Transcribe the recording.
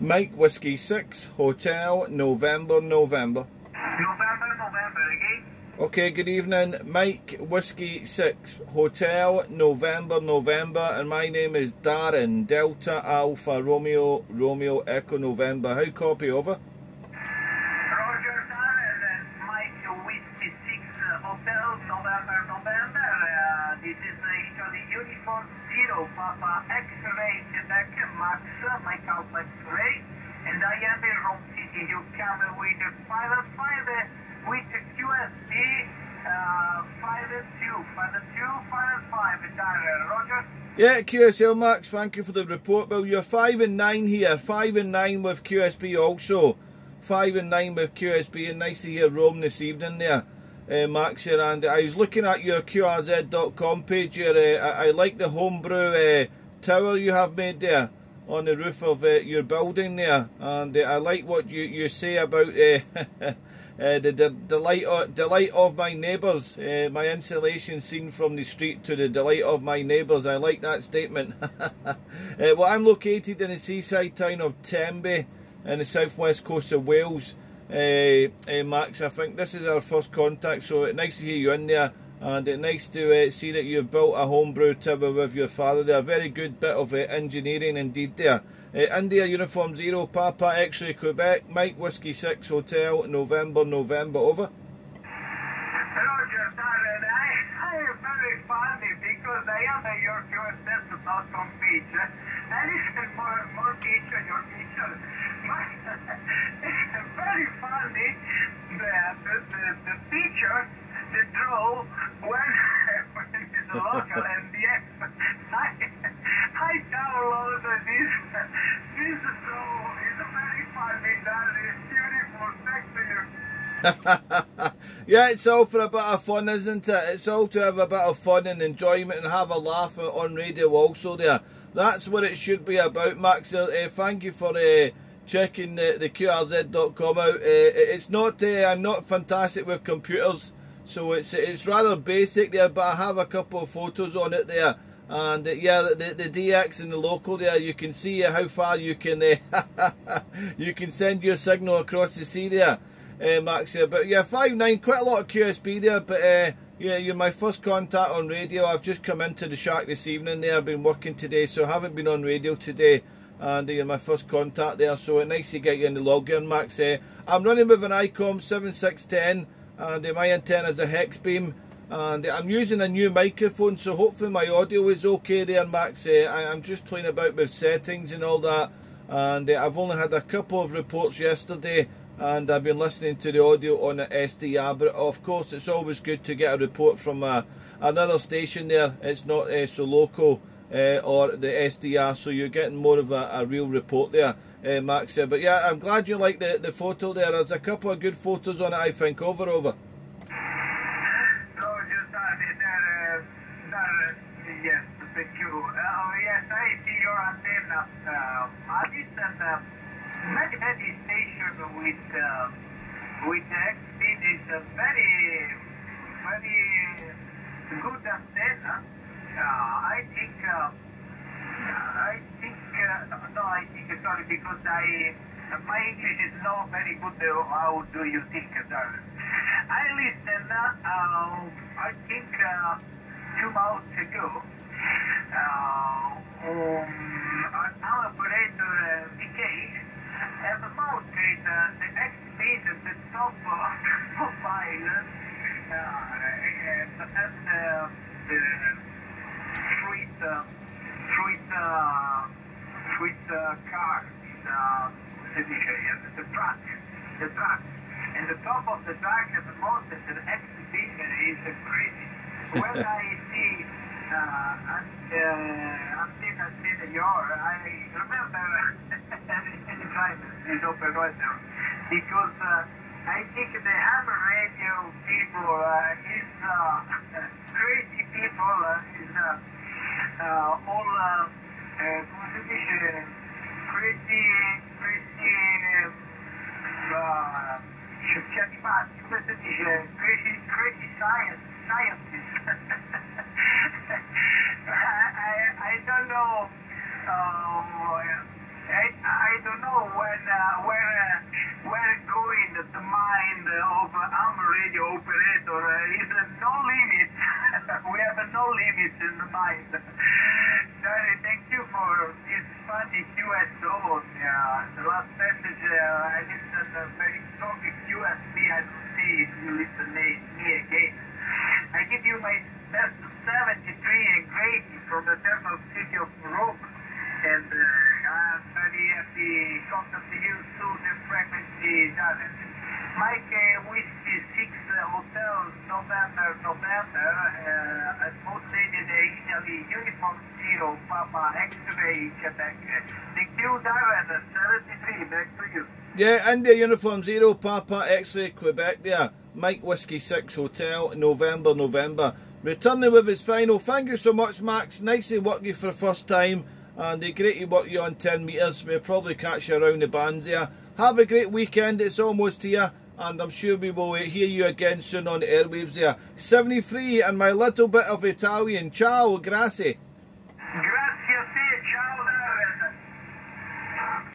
Mike Whiskey 6, Hotel, November, November. November, November, again. Okay, good evening. Mike Whiskey 6, Hotel, November, November. And my name is Darren, Delta Alpha Romeo, Romeo Echo November. How copy over? Roger, Darren, and Mike Whiskey 6, uh, Hotel, November, November. Uh, this is uh, Uniform Zero, Papa X-Ray, Quebec, Max, uh, Mike Alpha X-Ray. And I am in Rome City. You come with a 5 and 5 uh, with QSB uh, 5 and 2, 5 and 2, 5 and 5. Darren, Roger. Yeah, QSL Max, thank you for the report. Well, you're 5 and 9 here, 5 and 9 with QSB also. 5 and 9 with QSB, and nice to hear Rome this evening there. Uh, Max here, and I was looking at your QRZ.com page here. Uh, I, I like the homebrew uh, tower you have made there on the roof of uh, your building there, and uh, I like what you, you say about uh, uh, the, the delight of, delight of my neighbours. Uh, my insulation seen from the street to the delight of my neighbours. I like that statement. uh, well, I'm located in the seaside town of Tenby in the southwest coast of Wales. Max, I think this is our first contact, so nice to hear you in there. And it's nice to uh, see that you've built a homebrew tower with your father there. Very good bit of uh, engineering indeed there. Uh, India Uniform Zero, Papa X-Ray Quebec, Mike Whiskey 6 Hotel, November, November, over. Roger, Darren, I, I am very funny because I am a your QSS about page. I listen more, more on your picture. it's very funny the, the, the, the the draw when, it's local and yes, I, I downloaded this. This is so, it's very funny, Darren. It's beautiful. Thanks to you. yeah, it's all for a bit of fun, isn't it? It's all to have a bit of fun and enjoyment and have a laugh on radio also there. That's what it should be about, Max. Uh, uh, thank you for uh, checking the, the QRZ.com out. Uh, it's not, uh, I'm not fantastic with computers, so it's it's rather basic there, but I have a couple of photos on it there. And uh, yeah, the, the DX and the local there, you can see uh, how far you can uh, you can send your signal across the sea there uh, Max here. But yeah, five nine, quite a lot of QSB there. But uh, yeah, you're my first contact on radio. I've just come into the shack this evening there. I've been working today, so I haven't been on radio today. And uh, you're my first contact there, so it's nice to get you in the login, Max. Uh, I'm running with an ICOM 7610, and uh, my antenna is a hex beam. And I'm using a new microphone, so hopefully my audio is okay there, Max. Uh, I, I'm just playing about with settings and all that. And uh, I've only had a couple of reports yesterday and I've been listening to the audio on the SDR. But of course, it's always good to get a report from uh, another station there. It's not uh, so local uh, or the SDR, so you're getting more of a, a real report there, uh, Max. said. but yeah, I'm glad you like the, the photo there. There's a couple of good photos on it, I think. Over, over. Many with, uh, with is a very, very good antenna. Uh, I think, uh, I I think, sorry, because I, my English is not very good. Uh, how do you think, Darren? I listened, uh, I think, uh, two months ago, uh, um, our operator, uh, PK, have mounted uh, the hex beam at the top of the profile, uh, and, and uh, the street, uh, street, uh, street uh, car, uh, the, the truck, the truck. And the top of the truck at the mounted the hex beam is uh, crazy. When I see uh, and, uh, antenna, antenna, your, I remember anytime this operator because uh, I think the ham radio people uh, is uh, crazy people uh, is uh, uh, all uh, come crazy crazy scientists I, don't know. Uh, I, don't know we're going the mind of I'm radio operator is no limit. we have no limits in the mind. For this funny QSO. Yeah, the last message uh, I listened a very strong QSB. I don't see if you listen me again. I give you my best 73 and great from the eternal city of Rome. And uh, I'm very happy talking to you soon in frequency doesn't. Mike uh, Whiskey 6 uh, Hotel November, November, uh, at Mountain Italy, Uniform Zero, Papa X-Ray, Quebec. Thank you, Darren, 73, back to you. Yeah, India Uniform Zero, Papa X-Ray, Quebec there. Mike Whiskey 6 Hotel, November, November. Returning with his final. Thank you so much, Max. Nice to work you for the first time. And uh, great to work you on 10 metres. We'll probably catch you around the bands here. Have a great weekend. It's almost here. And I'm sure we will hear you again soon on the airwaves here. 73 and my little bit of Italian. Ciao, grazie.